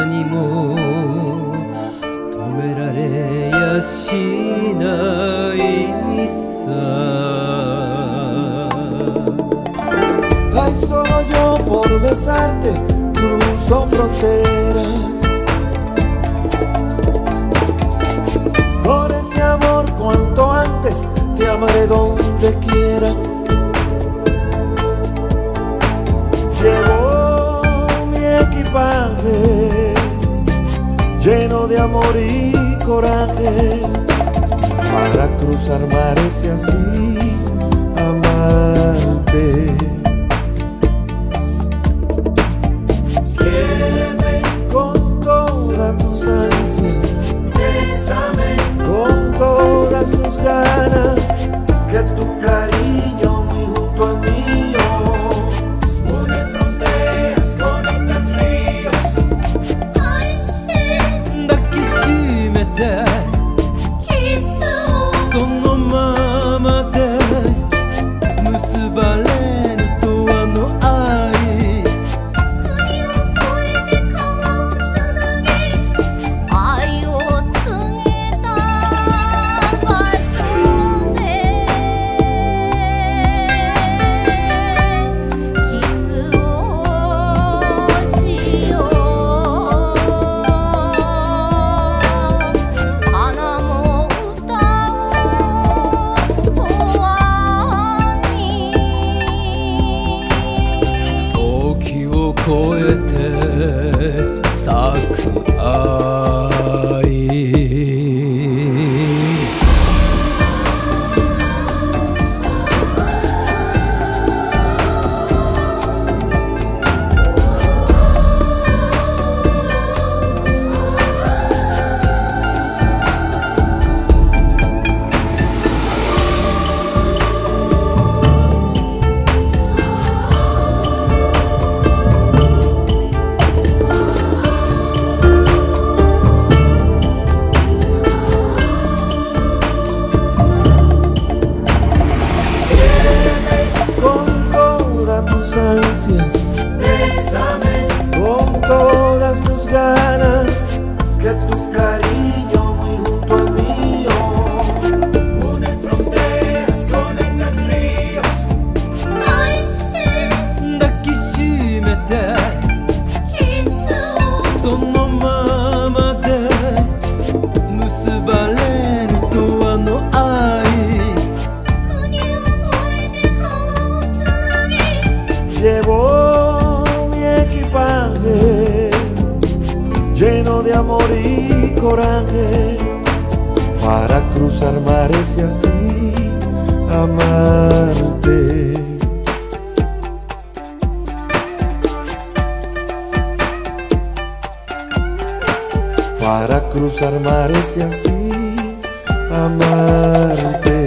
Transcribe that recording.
方にも止められやしないさ Ay, solo yo por besarte cruzo fronteras amor y coraje para cruzar mares y así amar. poetę, tak, a Yes. amor y coraje para cruzar mares y así amarte. Para cruzar mares y así amarte.